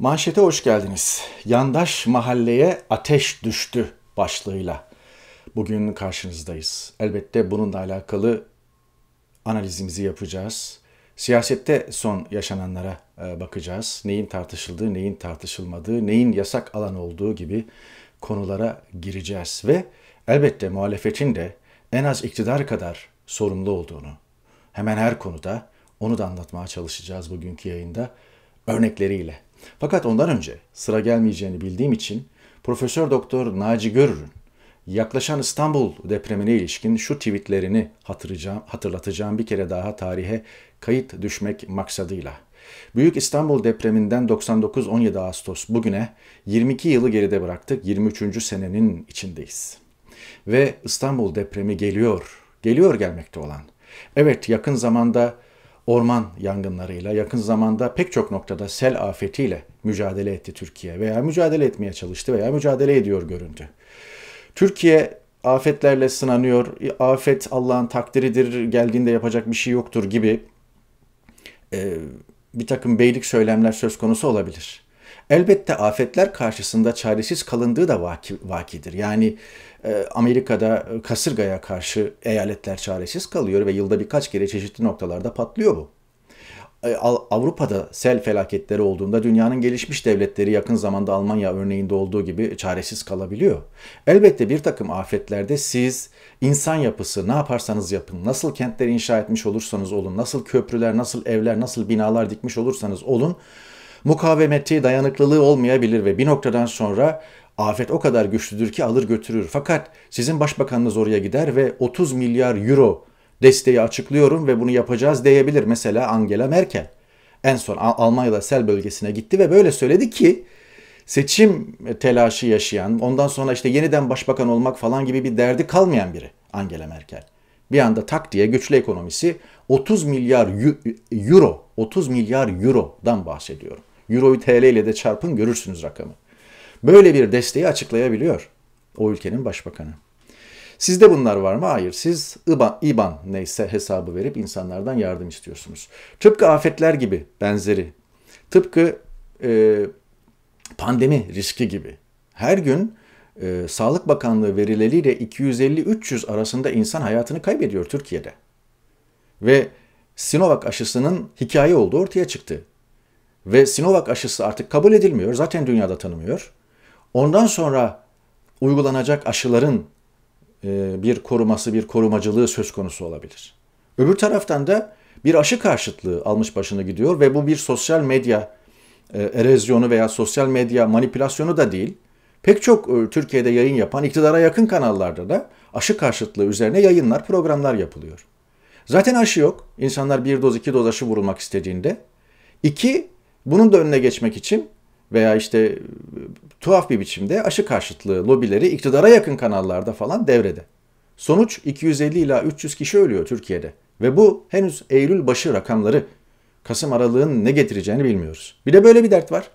Manşete hoş geldiniz. Yandaş mahalleye ateş düştü başlığıyla. Bugün karşınızdayız. Elbette bununla alakalı analizimizi yapacağız. Siyasette son yaşananlara e, bakacağız. Neyin tartışıldığı, neyin tartışılmadığı, neyin yasak alan olduğu gibi konulara gireceğiz. Ve elbette muhalefetin de en az iktidar kadar sorumlu olduğunu, hemen her konuda onu da anlatmaya çalışacağız bugünkü yayında örnekleriyle. Fakat ondan önce sıra gelmeyeceğini bildiğim için Profesör Doktor Naci Görür'ün yaklaşan İstanbul depremine ilişkin şu tweetlerini hatırlatacağım bir kere daha tarihe kayıt düşmek maksadıyla. Büyük İstanbul depreminden 99-17 Ağustos bugüne 22 yılı geride bıraktık. 23. senenin içindeyiz. Ve İstanbul depremi geliyor, geliyor gelmekte olan. Evet yakın zamanda orman yangınlarıyla, yakın zamanda pek çok noktada sel afetiyle mücadele etti Türkiye veya mücadele etmeye çalıştı veya mücadele ediyor göründü. Türkiye afetlerle sınanıyor, afet Allah'ın takdiridir, geldiğinde yapacak bir şey yoktur gibi e, bir takım beylik söylemler söz konusu olabilir. Elbette afetler karşısında çaresiz kalındığı da vaki, vakidir. Yani Amerika'da kasırgaya karşı eyaletler çaresiz kalıyor ve yılda birkaç kere çeşitli noktalarda patlıyor bu. E, Avrupa'da sel felaketleri olduğunda dünyanın gelişmiş devletleri yakın zamanda Almanya örneğinde olduğu gibi çaresiz kalabiliyor. Elbette bir takım afetlerde siz insan yapısı ne yaparsanız yapın, nasıl kentler inşa etmiş olursanız olun, nasıl köprüler, nasıl evler, nasıl binalar dikmiş olursanız olun, mukavemeti, dayanıklılığı olmayabilir ve bir noktadan sonra afet o kadar güçlüdür ki alır götürür. Fakat sizin başbakanınız oraya gider ve 30 milyar euro desteği açıklıyorum ve bunu yapacağız diyebilir. Mesela Angela Merkel. En son Almanya'da sel bölgesine gitti ve böyle söyledi ki seçim telaşı yaşayan, ondan sonra işte yeniden başbakan olmak falan gibi bir derdi kalmayan biri Angela Merkel. Bir anda tak diye güçlü ekonomisi 30 milyar euro, 30 milyar eurodan bahsediyorum. Euroyu TL ile de çarpın görürsünüz rakamı. Böyle bir desteği açıklayabiliyor o ülkenin başbakanı. Sizde bunlar var mı? Hayır. Siz IBAN, IBAN neyse hesabı verip insanlardan yardım istiyorsunuz. Tıpkı afetler gibi benzeri. Tıpkı e, pandemi riski gibi. Her gün e, Sağlık Bakanlığı verileriyle 250-300 arasında insan hayatını kaybediyor Türkiye'de. Ve Sinovac aşısının hikaye olduğu ortaya çıktı. Ve Sinovac aşısı artık kabul edilmiyor. Zaten dünyada tanımıyor. Ondan sonra uygulanacak aşıların e, bir koruması, bir korumacılığı söz konusu olabilir. Öbür taraftan da bir aşı karşıtlığı almış başını gidiyor ve bu bir sosyal medya e, erozyonu veya sosyal medya manipülasyonu da değil. Pek çok e, Türkiye'de yayın yapan iktidara yakın kanallarda da aşı karşıtlığı üzerine yayınlar, programlar yapılıyor. Zaten aşı yok. İnsanlar bir doz, iki doz aşı vurulmak istediğinde. İki, bunun da önüne geçmek için veya işte tuhaf bir biçimde aşı karşıtlığı lobileri iktidara yakın kanallarda falan devrede. Sonuç 250 ila 300 kişi ölüyor Türkiye'de. Ve bu henüz Eylül başı rakamları. Kasım aralığın ne getireceğini bilmiyoruz. Bir de böyle bir dert var.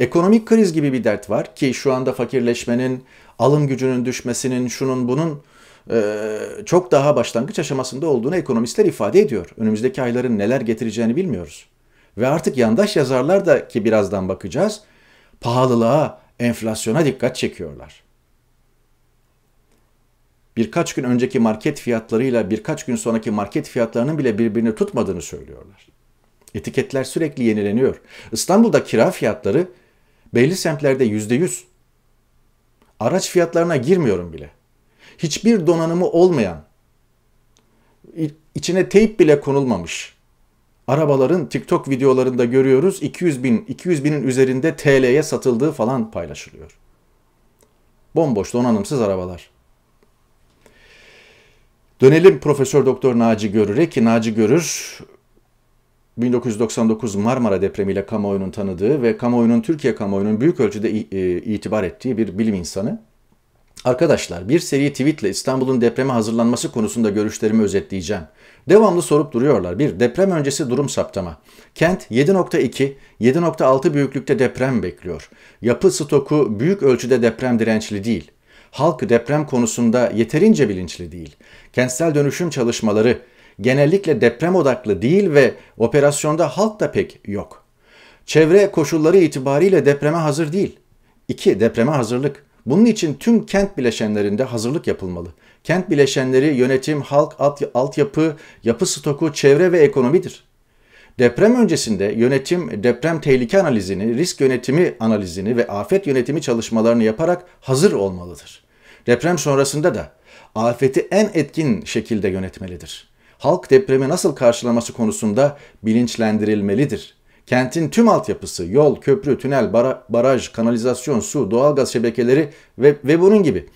Ekonomik kriz gibi bir dert var ki şu anda fakirleşmenin, alım gücünün düşmesinin, şunun bunun e, çok daha başlangıç aşamasında olduğunu ekonomistler ifade ediyor. Önümüzdeki ayların neler getireceğini bilmiyoruz. Ve artık yandaş yazarlar da ki birazdan bakacağız, pahalılığa, enflasyona dikkat çekiyorlar. Birkaç gün önceki market fiyatlarıyla birkaç gün sonraki market fiyatlarının bile birbirini tutmadığını söylüyorlar. Etiketler sürekli yenileniyor. İstanbul'da kira fiyatları belli semtlerde yüzde yüz. Araç fiyatlarına girmiyorum bile. Hiçbir donanımı olmayan, içine teyp bile konulmamış arabaların TikTok videolarında görüyoruz 200 bin, 200 binin üzerinde TL'ye satıldığı falan paylaşılıyor. Bomboş donanımsız arabalar. Dönelim Profesör Doktor Naci Görür'e ki Naci Görür 1999 Marmara depremiyle kamuoyunun tanıdığı ve kamuoyunun Türkiye kamuoyunun büyük ölçüde e, itibar ettiği bir bilim insanı. Arkadaşlar bir seri tweetle İstanbul'un depreme hazırlanması konusunda görüşlerimi özetleyeceğim. Devamlı sorup duruyorlar. Bir, deprem öncesi durum saptama. Kent 7.2, 7.6 büyüklükte deprem bekliyor. Yapı stoku büyük ölçüde deprem dirençli değil. Halk deprem konusunda yeterince bilinçli değil. Kentsel dönüşüm çalışmaları genellikle deprem odaklı değil ve operasyonda halk da pek yok. Çevre koşulları itibariyle depreme hazır değil. 2. Depreme hazırlık. Bunun için tüm kent bileşenlerinde hazırlık yapılmalı. Kent bileşenleri yönetim, halk, alt, altyapı, yapı stoku, çevre ve ekonomidir. Deprem öncesinde yönetim deprem tehlike analizini, risk yönetimi analizini ve afet yönetimi çalışmalarını yaparak hazır olmalıdır. Deprem sonrasında da afeti en etkin şekilde yönetmelidir. Halk depremi nasıl karşılaması konusunda bilinçlendirilmelidir. Kentin tüm altyapısı, yol, köprü, tünel, baraj, kanalizasyon, su, doğalgaz şebekeleri ve, ve bunun gibi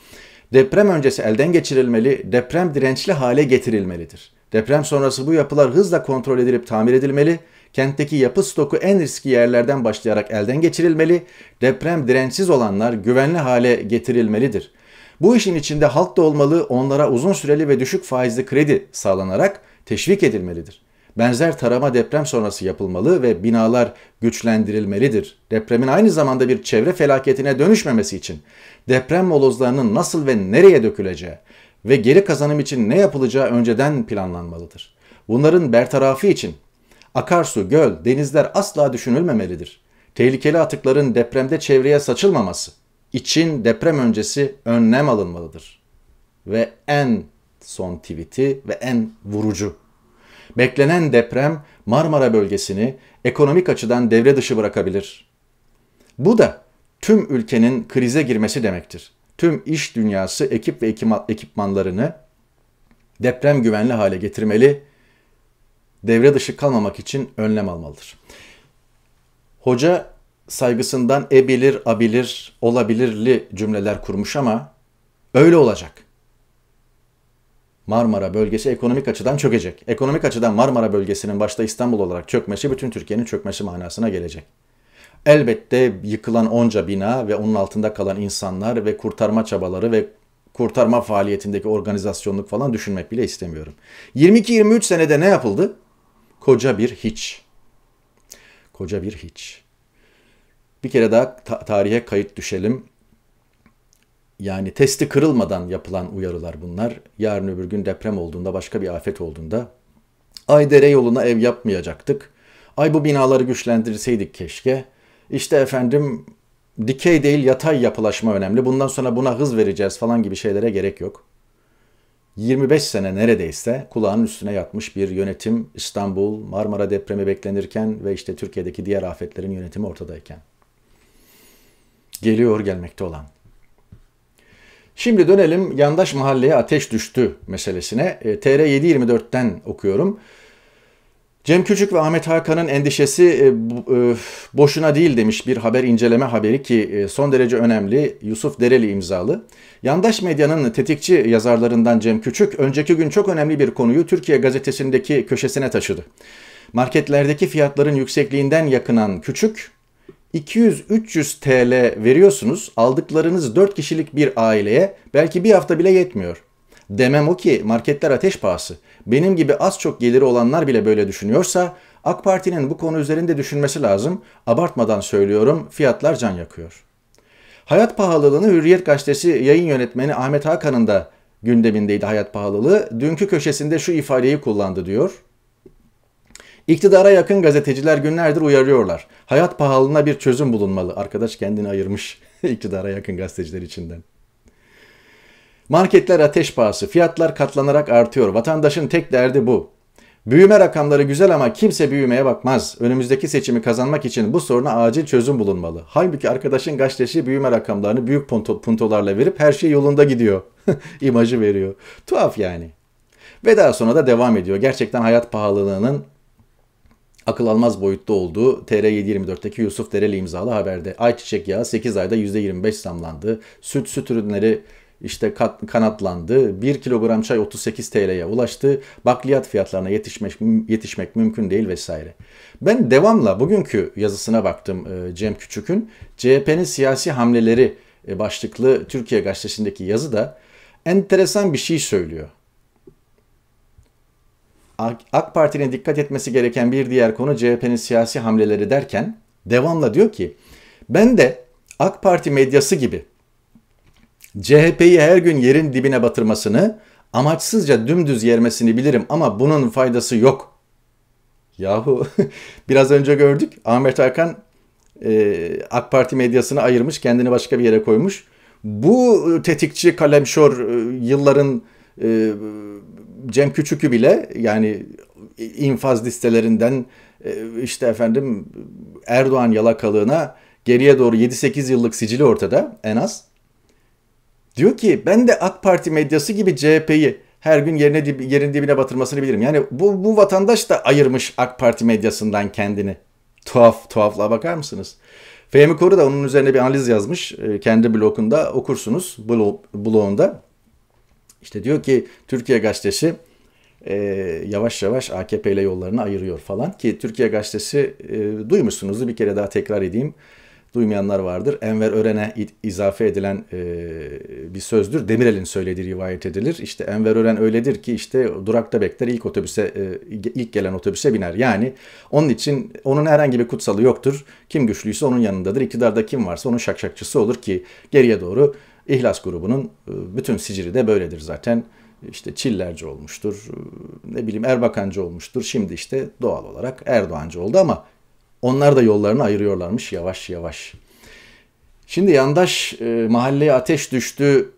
deprem öncesi elden geçirilmeli, deprem dirençli hale getirilmelidir. Deprem sonrası bu yapılar hızla kontrol edilip tamir edilmeli, kentteki yapı stoku en riskli yerlerden başlayarak elden geçirilmeli, deprem dirençsiz olanlar güvenli hale getirilmelidir. Bu işin içinde halk da olmalı, onlara uzun süreli ve düşük faizli kredi sağlanarak teşvik edilmelidir. Benzer tarama deprem sonrası yapılmalı ve binalar güçlendirilmelidir. Depremin aynı zamanda bir çevre felaketine dönüşmemesi için deprem molozlarının nasıl ve nereye döküleceği ve geri kazanım için ne yapılacağı önceden planlanmalıdır. Bunların bertarafı için akarsu, göl, denizler asla düşünülmemelidir. Tehlikeli atıkların depremde çevreye saçılmaması için deprem öncesi önlem alınmalıdır. Ve en son tweet'i ve en vurucu Beklenen deprem Marmara bölgesini ekonomik açıdan devre dışı bırakabilir. Bu da tüm ülkenin krize girmesi demektir. Tüm iş dünyası ekip ve ekipmanlarını deprem güvenli hale getirmeli, devre dışı kalmamak için önlem almalıdır. Hoca saygısından ebilir, abilir, olabilirli cümleler kurmuş ama öyle olacak. Marmara bölgesi ekonomik açıdan çökecek. Ekonomik açıdan Marmara bölgesinin başta İstanbul olarak çökmesi bütün Türkiye'nin çökmesi manasına gelecek. Elbette yıkılan onca bina ve onun altında kalan insanlar ve kurtarma çabaları ve kurtarma faaliyetindeki organizasyonluk falan düşünmek bile istemiyorum. 22-23 senede ne yapıldı? Koca bir hiç. Koca bir hiç. Bir kere daha ta- tarihe kayıt düşelim. Yani testi kırılmadan yapılan uyarılar bunlar. Yarın öbür gün deprem olduğunda, başka bir afet olduğunda ay dere yoluna ev yapmayacaktık. Ay bu binaları güçlendirseydik keşke. İşte efendim dikey değil yatay yapılaşma önemli. Bundan sonra buna hız vereceğiz falan gibi şeylere gerek yok. 25 sene neredeyse kulağının üstüne yatmış bir yönetim İstanbul, Marmara depremi beklenirken ve işte Türkiye'deki diğer afetlerin yönetimi ortadayken. Geliyor gelmekte olan. Şimdi dönelim yandaş mahalleye ateş düştü meselesine. E, TR724'ten okuyorum. Cem Küçük ve Ahmet Hakan'ın endişesi e, e, boşuna değil demiş bir haber inceleme haberi ki son derece önemli. Yusuf Dereli imzalı. Yandaş medyanın tetikçi yazarlarından Cem Küçük önceki gün çok önemli bir konuyu Türkiye gazetesindeki köşesine taşıdı. Marketlerdeki fiyatların yüksekliğinden yakınan Küçük, 200-300 TL veriyorsunuz. Aldıklarınız 4 kişilik bir aileye belki bir hafta bile yetmiyor. Demem o ki marketler ateş pahası. Benim gibi az çok geliri olanlar bile böyle düşünüyorsa AK Parti'nin bu konu üzerinde düşünmesi lazım. Abartmadan söylüyorum fiyatlar can yakıyor. Hayat pahalılığını Hürriyet Gazetesi yayın yönetmeni Ahmet Hakan'ın da gündemindeydi hayat pahalılığı. Dünkü köşesinde şu ifadeyi kullandı diyor. İktidara yakın gazeteciler günlerdir uyarıyorlar. Hayat pahalılığına bir çözüm bulunmalı. Arkadaş kendini ayırmış iktidara yakın gazeteciler içinden. Marketler ateş pahası, fiyatlar katlanarak artıyor. Vatandaşın tek derdi bu. Büyüme rakamları güzel ama kimse büyümeye bakmaz. Önümüzdeki seçimi kazanmak için bu soruna acil çözüm bulunmalı. Halbuki arkadaşın gazetesi büyüme rakamlarını büyük puntolarla verip her şey yolunda gidiyor. İmajı veriyor. Tuhaf yani. Ve daha sonra da devam ediyor. Gerçekten hayat pahalılığının akıl almaz boyutta olduğu TR724'teki Yusuf Dereli imzalı haberde. Ayçiçek yağı 8 ayda %25 zamlandı. Süt, süt ürünleri işte kat, kanatlandı. 1 kilogram çay 38 TL'ye ulaştı. Bakliyat fiyatlarına yetişmek, yetişmek mümkün değil vesaire. Ben devamla bugünkü yazısına baktım e, Cem Küçük'ün. CHP'nin siyasi hamleleri e, başlıklı Türkiye Gazetesi'ndeki yazı da enteresan bir şey söylüyor. AK Parti'nin dikkat etmesi gereken bir diğer konu CHP'nin siyasi hamleleri derken devamla diyor ki ben de AK Parti medyası gibi CHP'yi her gün yerin dibine batırmasını, amaçsızca dümdüz yermesini bilirim ama bunun faydası yok. Yahu biraz önce gördük Ahmet Hakan e, AK Parti medyasını ayırmış kendini başka bir yere koymuş. Bu tetikçi kalemşor e, yılların e, Cem Küçük'ü bile yani infaz listelerinden e, işte efendim Erdoğan yalakalığına geriye doğru 7-8 yıllık sicili ortada en az. Diyor ki ben de AK Parti medyası gibi CHP'yi her gün yerine dib, yerin dibine batırmasını bilirim. Yani bu, bu vatandaş da ayırmış AK Parti medyasından kendini. Tuhaf, tuhaflığa bakar mısınız? Fehmi Koru da onun üzerine bir analiz yazmış. E, kendi blogunda okursunuz. Blogunda. İşte diyor ki Türkiye Gazetesi e, yavaş yavaş AKP ile yollarını ayırıyor falan. Ki Türkiye Gazetesi e, duymuşsunuzdur bir kere daha tekrar edeyim duymayanlar vardır. Enver Ören'e izafe edilen e, bir sözdür. Demirel'in söylediği rivayet edilir. İşte Enver Ören öyledir ki işte durakta bekler ilk otobüse e, ilk gelen otobüse biner. Yani onun için onun herhangi bir kutsalı yoktur. Kim güçlüyse onun yanındadır. İktidarda kim varsa onun şakşakçısı olur ki geriye doğru İhlas grubunun e, bütün sicili de böyledir zaten. İşte Çillerci olmuştur, e, ne bileyim Erbakancı olmuştur. Şimdi işte doğal olarak Erdoğancı oldu ama onlar da yollarını ayırıyorlarmış yavaş yavaş. Şimdi yandaş e, mahalleye ateş düştü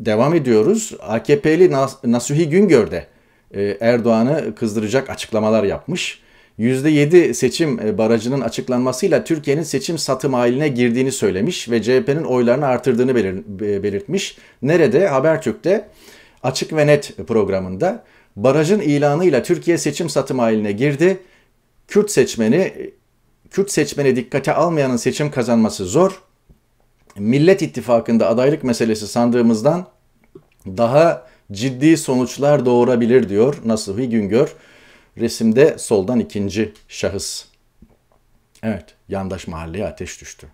devam ediyoruz. AKP'li Nas Nasuhi Güngör de e, Erdoğan'ı kızdıracak açıklamalar yapmış. %7 seçim e, barajının açıklanmasıyla Türkiye'nin seçim satım haline girdiğini söylemiş ve CHP'nin oylarını artırdığını belir belirtmiş. Nerede? Habertürk'te Açık ve Net programında barajın ilanıyla Türkiye seçim satım haline girdi. Kürt seçmeni Kürt seçmeni dikkate almayanın seçim kazanması zor. Millet İttifakı'nda adaylık meselesi sandığımızdan daha ciddi sonuçlar doğurabilir diyor Nasuhi Güngör. Resimde soldan ikinci şahıs. Evet, yandaş mahalleye ateş düştü.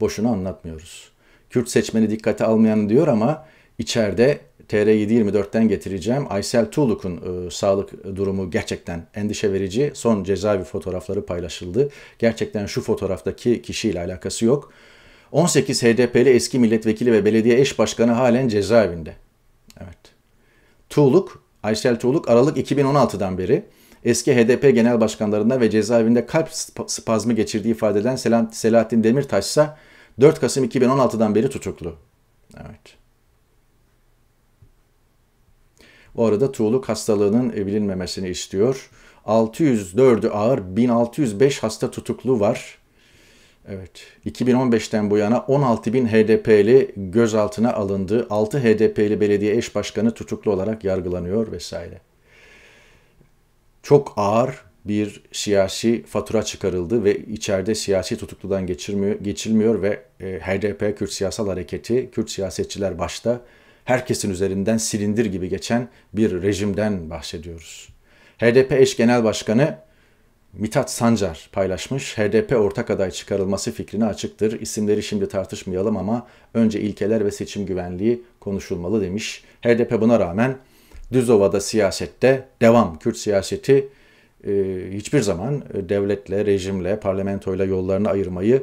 Boşuna anlatmıyoruz. Kürt seçmeni dikkate almayan diyor ama içeride TR724'ten getireceğim. Aysel Tuğluk'un e, sağlık durumu gerçekten endişe verici. Son cezaevi fotoğrafları paylaşıldı. Gerçekten şu fotoğraftaki kişiyle alakası yok. 18 HDP'li eski milletvekili ve belediye eş başkanı halen cezaevinde. Evet. Tuğluk, Aysel Tuğluk Aralık 2016'dan beri eski HDP genel başkanlarından ve cezaevinde kalp spazmı geçirdiği ifade eden Selahattin Demirtaş ise 4 Kasım 2016'dan beri tutuklu. Evet. Bu arada tuğluk hastalığının bilinmemesini istiyor. 604'ü ağır, 1605 hasta tutuklu var. Evet, 2015'ten bu yana 16.000 HDP'li gözaltına alındı. 6 HDP'li belediye eş başkanı tutuklu olarak yargılanıyor vesaire. Çok ağır bir siyasi fatura çıkarıldı ve içeride siyasi tutukludan geçirmiyor, geçilmiyor ve e, HDP Kürt Siyasal Hareketi, Kürt siyasetçiler başta herkesin üzerinden silindir gibi geçen bir rejimden bahsediyoruz. HDP eş genel başkanı Mithat Sancar paylaşmış. HDP ortak aday çıkarılması fikrine açıktır. İsimleri şimdi tartışmayalım ama önce ilkeler ve seçim güvenliği konuşulmalı demiş. HDP buna rağmen Düzova'da siyasette devam. Kürt siyaseti e, hiçbir zaman devletle, rejimle, parlamentoyla yollarını ayırmayı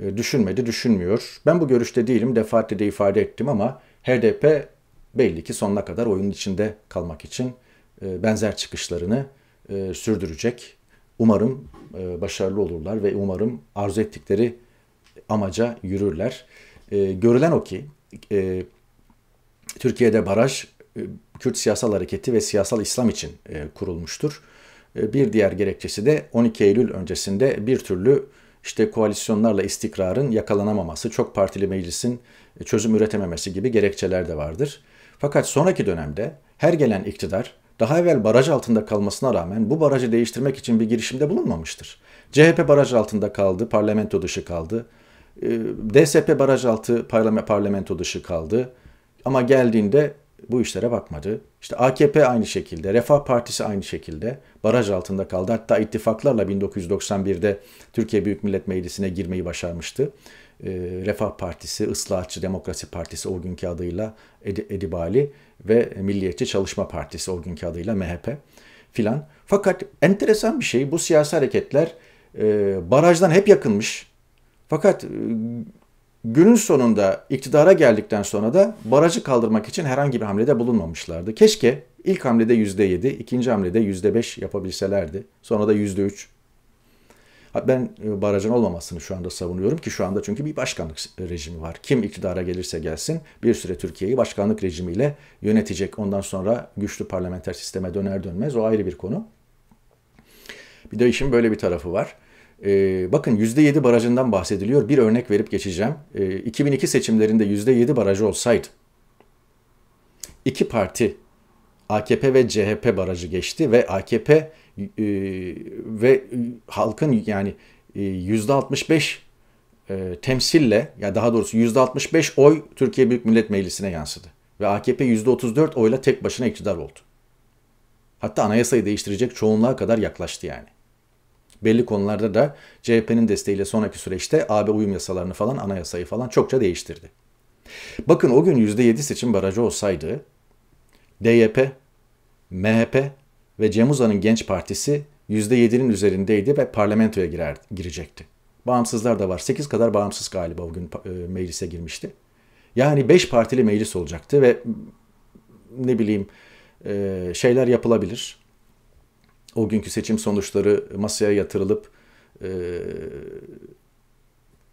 e, düşünmedi, düşünmüyor. Ben bu görüşte değilim. Defaatle de ifade ettim ama HDP belli ki sonuna kadar oyunun içinde kalmak için e, benzer çıkışlarını e, sürdürecek. Umarım e, başarılı olurlar ve umarım arzu ettikleri amaca yürürler. Görülen o ki Türkiye'de baraj Kürt siyasal hareketi ve siyasal İslam için kurulmuştur. Bir diğer gerekçesi de 12 Eylül öncesinde bir türlü işte koalisyonlarla istikrarın yakalanamaması, çok partili meclisin çözüm üretememesi gibi gerekçeler de vardır. Fakat sonraki dönemde her gelen iktidar daha evvel baraj altında kalmasına rağmen bu barajı değiştirmek için bir girişimde bulunmamıştır. CHP baraj altında kaldı, parlamento dışı kaldı. Ee, DSP baraj altı parlamento dışı kaldı. Ama geldiğinde bu işlere bakmadı. İşte AKP aynı şekilde, Refah Partisi aynı şekilde baraj altında kaldı. Hatta ittifaklarla 1991'de Türkiye Büyük Millet Meclisi'ne girmeyi başarmıştı. Ee, Refah Partisi, Islahatçı Demokrasi Partisi o günkü adıyla Edibali ve Milliyetçi Çalışma Partisi o günkü adıyla MHP filan. Fakat enteresan bir şey bu siyasi hareketler e, barajdan hep yakınmış. Fakat e, günün sonunda iktidara geldikten sonra da barajı kaldırmak için herhangi bir hamlede bulunmamışlardı. Keşke İlk hamlede %7, ikinci hamlede %5 yapabilselerdi. Sonra da %3. Ben e, barajın olmamasını şu anda savunuyorum ki şu anda çünkü bir başkanlık rejimi var. Kim iktidara gelirse gelsin bir süre Türkiye'yi başkanlık rejimiyle yönetecek. Ondan sonra güçlü parlamenter sisteme döner dönmez o ayrı bir konu. Bir de işin böyle bir tarafı var. Ee, bakın %7 barajından bahsediliyor. Bir örnek verip geçeceğim. Ee, 2002 seçimlerinde %7 barajı olsaydı iki parti AKP ve CHP barajı geçti ve AKP e, ve halkın yani e, yüzde 65 e, temsille ya daha doğrusu yüzde 65 oy Türkiye Büyük Millet Meclisi'ne yansıdı ve AKP yüzde 34 oyla tek başına iktidar oldu. Hatta anayasayı değiştirecek çoğunluğa kadar yaklaştı yani. Belli konularda da CHP'nin desteğiyle sonraki süreçte AB uyum yasalarını falan anayasayı falan çokça değiştirdi. Bakın o gün %7 seçim barajı olsaydı DYP, MHP ve Cem Uzan'ın Genç Partisi %7'nin üzerindeydi ve parlamentoya girer, girecekti. Bağımsızlar da var. 8 kadar bağımsız galiba o gün e, meclise girmişti. Yani 5 partili meclis olacaktı ve ne bileyim e, şeyler yapılabilir. O günkü seçim sonuçları masaya yatırılıp e,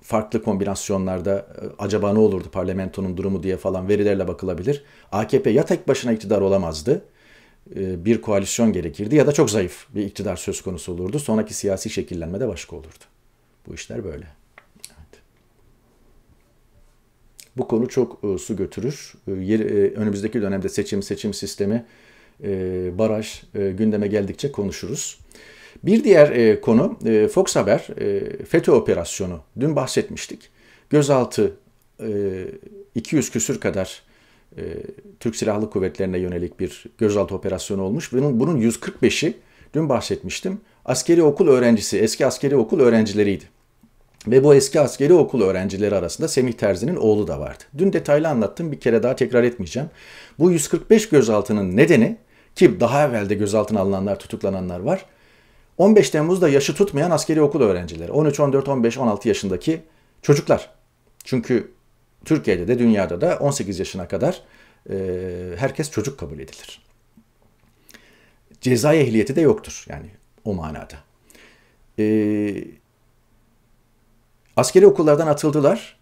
farklı kombinasyonlarda e, acaba ne olurdu parlamentonun durumu diye falan verilerle bakılabilir. AKP ya tek başına iktidar olamazdı, e, bir koalisyon gerekirdi ya da çok zayıf bir iktidar söz konusu olurdu. Sonraki siyasi şekillenme de başka olurdu. Bu işler böyle. Evet. Bu konu çok e, su götürür. Önümüzdeki dönemde seçim, seçim sistemi, baraj gündeme geldikçe konuşuruz. Bir diğer e, konu e, Fox Haber e, FETÖ operasyonu. Dün bahsetmiştik. Gözaltı e, 200 küsür kadar e, Türk Silahlı Kuvvetlerine yönelik bir gözaltı operasyonu olmuş. Bunun, bunun 145'i dün bahsetmiştim. Askeri okul öğrencisi, eski askeri okul öğrencileriydi. Ve bu eski askeri okul öğrencileri arasında Semih Terzi'nin oğlu da vardı. Dün detaylı anlattım bir kere daha tekrar etmeyeceğim. Bu 145 gözaltının nedeni ki daha evvelde gözaltına alınanlar, tutuklananlar var 15 Temmuz'da yaşı tutmayan askeri okul öğrencileri. 13, 14, 15, 16 yaşındaki çocuklar. Çünkü Türkiye'de de dünyada da 18 yaşına kadar e, herkes çocuk kabul edilir. Ceza ehliyeti de yoktur yani o manada. E, askeri okullardan atıldılar.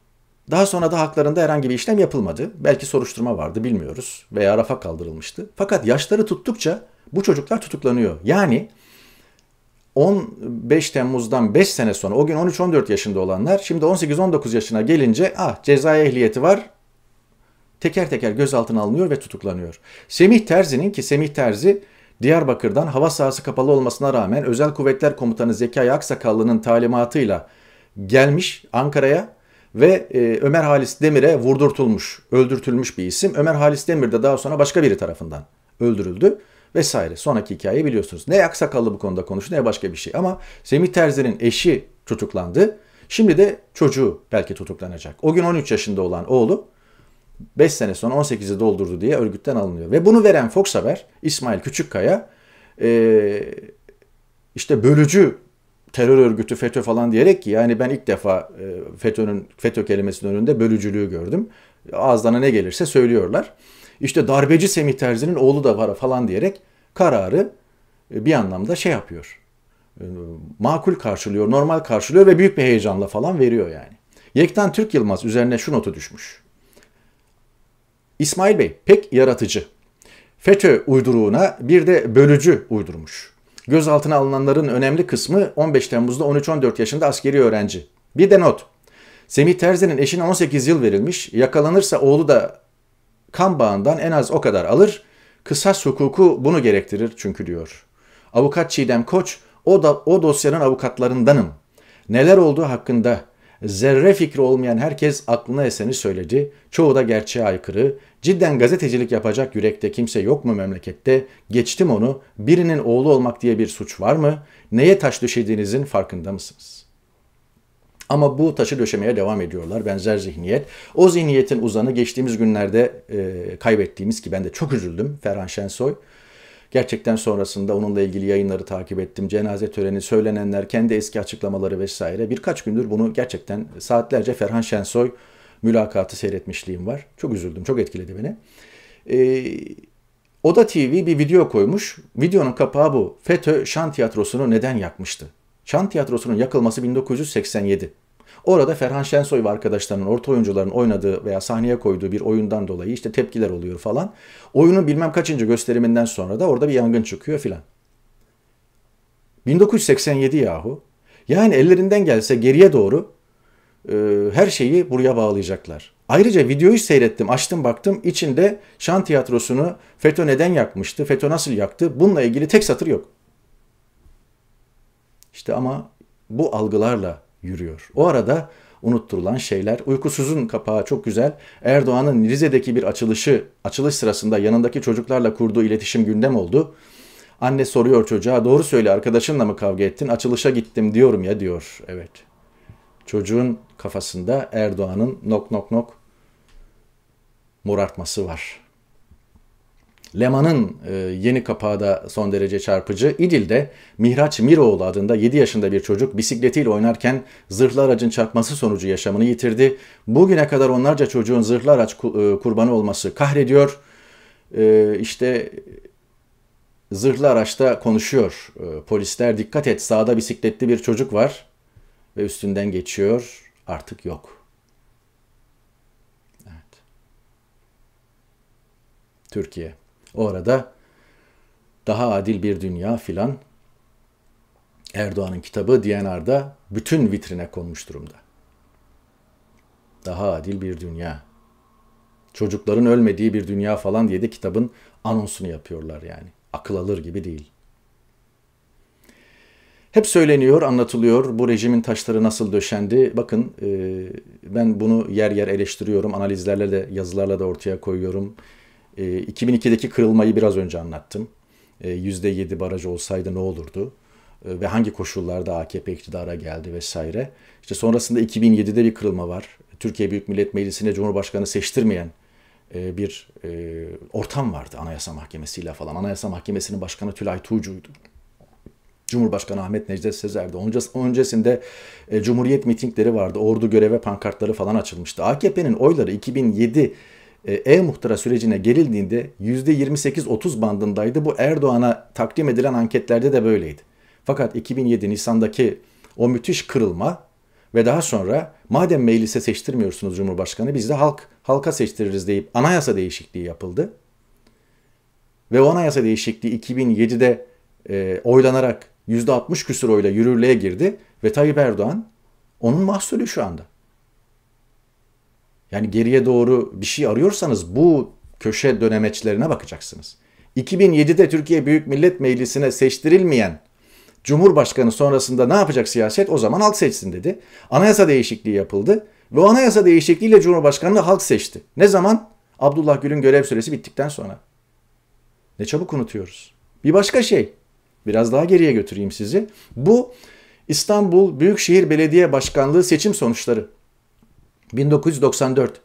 Daha sonra da haklarında herhangi bir işlem yapılmadı. Belki soruşturma vardı bilmiyoruz veya rafa kaldırılmıştı. Fakat yaşları tuttukça bu çocuklar tutuklanıyor. Yani 15 Temmuz'dan 5 sene sonra o gün 13-14 yaşında olanlar şimdi 18-19 yaşına gelince ah cezai ehliyeti var teker teker gözaltına alınıyor ve tutuklanıyor. Semih Terzi'nin ki Semih Terzi Diyarbakır'dan hava sahası kapalı olmasına rağmen Özel Kuvvetler Komutanı Zekai Aksakallı'nın talimatıyla gelmiş Ankara'ya ve e, Ömer Halis Demir'e vurdurtulmuş, öldürtülmüş bir isim. Ömer Halis Demir de daha sonra başka biri tarafından öldürüldü vesaire. Sonraki hikayeyi biliyorsunuz. Ne aksakallı bu konuda konuştu ne başka bir şey. Ama Semih Terzi'nin eşi tutuklandı. Şimdi de çocuğu belki tutuklanacak. O gün 13 yaşında olan oğlu 5 sene sonra 18'i doldurdu diye örgütten alınıyor. Ve bunu veren Fox Haber İsmail Küçükkaya e, işte bölücü terör örgütü FETÖ falan diyerek ki yani ben ilk defa e, FETÖ'nün FETÖ kelimesinin önünde bölücülüğü gördüm. Ağızlarına ne gelirse söylüyorlar. İşte darbeci Semih Terzi'nin oğlu da var falan diyerek kararı e, bir anlamda şey yapıyor. E, makul karşılıyor, normal karşılıyor ve büyük bir heyecanla falan veriyor yani. Yektan Türk Yılmaz üzerine şu notu düşmüş. İsmail Bey pek yaratıcı. FETÖ uyduruğuna bir de bölücü uydurmuş. Gözaltına alınanların önemli kısmı 15 Temmuz'da 13-14 yaşında askeri öğrenci. Bir de not. Semih Terzi'nin eşine 18 yıl verilmiş. Yakalanırsa oğlu da kan bağından en az o kadar alır. Kısas hukuku bunu gerektirir çünkü diyor. Avukat Çiğdem Koç, o da o dosyanın avukatlarındanım. Neler olduğu hakkında zerre fikri olmayan herkes aklına eseni söyledi. Çoğu da gerçeğe aykırı. Cidden gazetecilik yapacak yürekte kimse yok mu memlekette? Geçtim onu. Birinin oğlu olmak diye bir suç var mı? Neye taş düşediğinizin farkında mısınız? Ama bu taşı döşemeye devam ediyorlar. Benzer zihniyet. O zihniyetin uzanı geçtiğimiz günlerde e, kaybettiğimiz ki ben de çok üzüldüm Ferhan Şensoy. Gerçekten sonrasında onunla ilgili yayınları takip ettim. Cenaze töreni, söylenenler, kendi eski açıklamaları vesaire. Birkaç gündür bunu gerçekten saatlerce Ferhan Şensoy mülakatı seyretmişliğim var. Çok üzüldüm, çok etkiledi beni. Ee, Oda TV bir video koymuş. Videonun kapağı bu. FETÖ Şan Tiyatrosu'nu neden yakmıştı? Şan Tiyatrosu'nun yakılması 1987. Orada Ferhan Şensoy ve arkadaşlarının, orta oyuncuların oynadığı veya sahneye koyduğu bir oyundan dolayı işte tepkiler oluyor falan. Oyunun bilmem kaçıncı gösteriminden sonra da orada bir yangın çıkıyor filan. 1987 yahu. Yani ellerinden gelse geriye doğru e, her şeyi buraya bağlayacaklar. Ayrıca videoyu seyrettim, açtım baktım içinde Şan Tiyatrosu'nu FETÖ neden yakmıştı, FETÖ nasıl yaktı bununla ilgili tek satır yok. İşte ama bu algılarla yürüyor. O arada unutturulan şeyler. Uykusuzun kapağı çok güzel. Erdoğan'ın Rize'deki bir açılışı, açılış sırasında yanındaki çocuklarla kurduğu iletişim gündem oldu. Anne soruyor çocuğa doğru söyle arkadaşınla mı kavga ettin? Açılışa gittim diyorum ya diyor. Evet. Çocuğun kafasında Erdoğan'ın nok nok nok morartması var. Leman'ın e, yeni kapağı da son derece çarpıcı. İdil'de Mihraç Miroğlu adında 7 yaşında bir çocuk bisikletiyle oynarken zırhlı aracın çarpması sonucu yaşamını yitirdi. Bugüne kadar onlarca çocuğun zırhlı araç e, kurbanı olması kahrediyor. E, işte zırhlı araçta konuşuyor. E, polisler dikkat et sağda bisikletli bir çocuk var ve üstünden geçiyor artık yok. Türkiye. O arada daha adil bir dünya filan Erdoğan'ın kitabı DNR'da bütün vitrine konmuş durumda. Daha adil bir dünya. Çocukların ölmediği bir dünya falan diye de kitabın anonsunu yapıyorlar yani. Akıl alır gibi değil. Hep söyleniyor, anlatılıyor bu rejimin taşları nasıl döşendi. Bakın e, ben bunu yer yer eleştiriyorum. Analizlerle de yazılarla da ortaya koyuyorum. 2002'deki ee, kırılmayı biraz önce anlattım. %7 ee, baraj olsaydı ne olurdu? Ee, ve hangi koşullarda AKP iktidara geldi vesaire. İşte sonrasında 2007'de bir kırılma var. Türkiye Büyük Millet Meclisi'ne Cumhurbaşkanı seçtirmeyen e, bir e, ortam vardı Anayasa Mahkemesi'yle falan. Anayasa Mahkemesi'nin başkanı Tülay Tuğcu'ydu. Cumhurbaşkanı Ahmet Necdet Sezer'di. Öncesinde e, Cumhuriyet mitingleri vardı. Ordu göreve pankartları falan açılmıştı. AKP'nin oyları 2007 e, e-muhtıra sürecine gelindiğinde %28-30 bandındaydı. Bu Erdoğan'a takdim edilen anketlerde de böyleydi. Fakat 2007 Nisan'daki o müthiş kırılma ve daha sonra madem meclise seçtirmiyorsunuz Cumhurbaşkanı biz de halk halka seçtiririz deyip anayasa değişikliği yapıldı. Ve o anayasa değişikliği 2007'de e, oylanarak %60 küsur oyla yürürlüğe girdi ve Tayyip Erdoğan onun mahsulü şu anda. Yani geriye doğru bir şey arıyorsanız bu köşe dönemeçlerine bakacaksınız. 2007'de Türkiye Büyük Millet Meclisi'ne seçtirilmeyen Cumhurbaşkanı sonrasında ne yapacak siyaset? O zaman halk seçsin dedi. Anayasa değişikliği yapıldı ve anayasa değişikliğiyle Cumhurbaşkanı'nı halk seçti. Ne zaman? Abdullah Gül'ün görev süresi bittikten sonra. Ne çabuk unutuyoruz. Bir başka şey. Biraz daha geriye götüreyim sizi. Bu İstanbul Büyükşehir Belediye Başkanlığı seçim sonuçları. 1994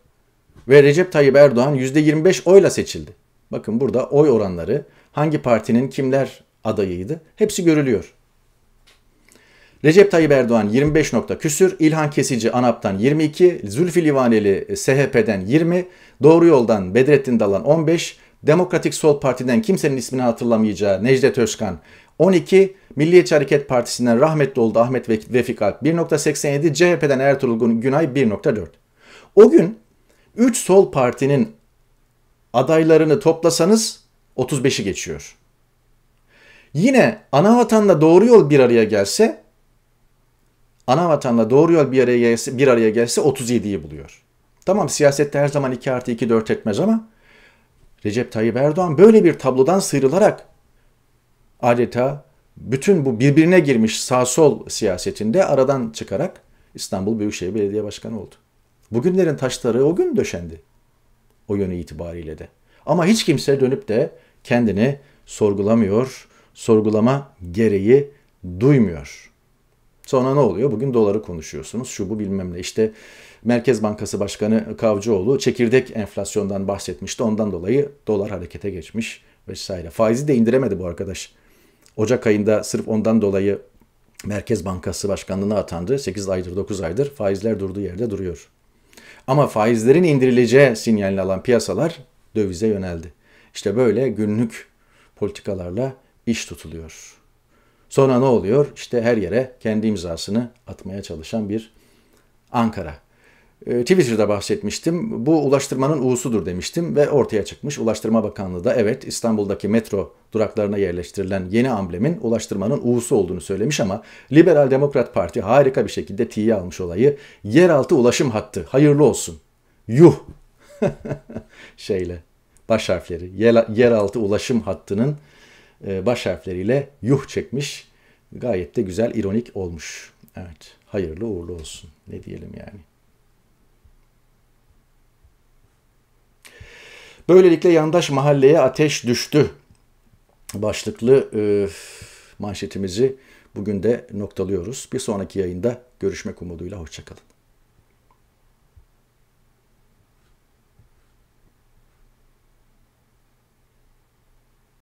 ve Recep Tayyip Erdoğan %25 oyla seçildi. Bakın burada oy oranları, hangi partinin kimler adayıydı hepsi görülüyor. Recep Tayyip Erdoğan 25 nokta küsür, İlhan Kesici ANAP'tan 22, Zülfü Livaneli SHP'den 20, Doğru Yol'dan Bedrettin Dalan 15, Demokratik Sol Parti'den kimsenin ismini hatırlamayacağı Necdet Özkan 12, Milliyetçi Hareket Partisi'nden rahmetli oldu Ahmet Vefik Alp 1.87, CHP'den Ertuğrul Günay 1.4. O gün 3 sol partinin adaylarını toplasanız 35'i geçiyor. Yine ana vatanla doğru yol bir araya gelse ana vatanla doğru yol bir araya gelse, bir araya gelse 37'yi buluyor. Tamam siyasette her zaman 2 artı 2 4 etmez ama Recep Tayyip Erdoğan böyle bir tablodan sıyrılarak adeta bütün bu birbirine girmiş sağ sol siyasetinde aradan çıkarak İstanbul Büyükşehir Belediye Başkanı oldu. Bugünlerin taşları o gün döşendi. O yönü itibariyle de. Ama hiç kimse dönüp de kendini sorgulamıyor, sorgulama gereği duymuyor. Sonra ne oluyor? Bugün doları konuşuyorsunuz. Şu bu bilmem ne. İşte Merkez Bankası Başkanı Kavcıoğlu çekirdek enflasyondan bahsetmişti. Ondan dolayı dolar harekete geçmiş vesaire. Faizi de indiremedi bu arkadaş. Ocak ayında sırf ondan dolayı Merkez Bankası Başkanlığı'na atandı. 8 aydır 9 aydır faizler durduğu yerde duruyor. Ama faizlerin indirileceği sinyalini alan piyasalar dövize yöneldi. İşte böyle günlük politikalarla iş tutuluyor. Sonra ne oluyor? İşte her yere kendi imzasını atmaya çalışan bir Ankara. Ee, Twitter'da bahsetmiştim. Bu ulaştırmanın uğusudur demiştim ve ortaya çıkmış. Ulaştırma Bakanlığı da evet İstanbul'daki metro duraklarına yerleştirilen yeni amblemin ulaştırmanın uğusu olduğunu söylemiş ama Liberal Demokrat Parti harika bir şekilde tiye almış olayı. Yeraltı ulaşım hattı hayırlı olsun. Yuh şeyle baş harfleri yeraltı ulaşım hattının e, baş harfleriyle yuh çekmiş. Gayet de güzel ironik olmuş. Evet hayırlı uğurlu olsun ne diyelim yani. Böylelikle yandaş mahalleye ateş düştü. Başlıklı e, manşetimizi bugün de noktalıyoruz. Bir sonraki yayında görüşmek umuduyla hoşçakalın.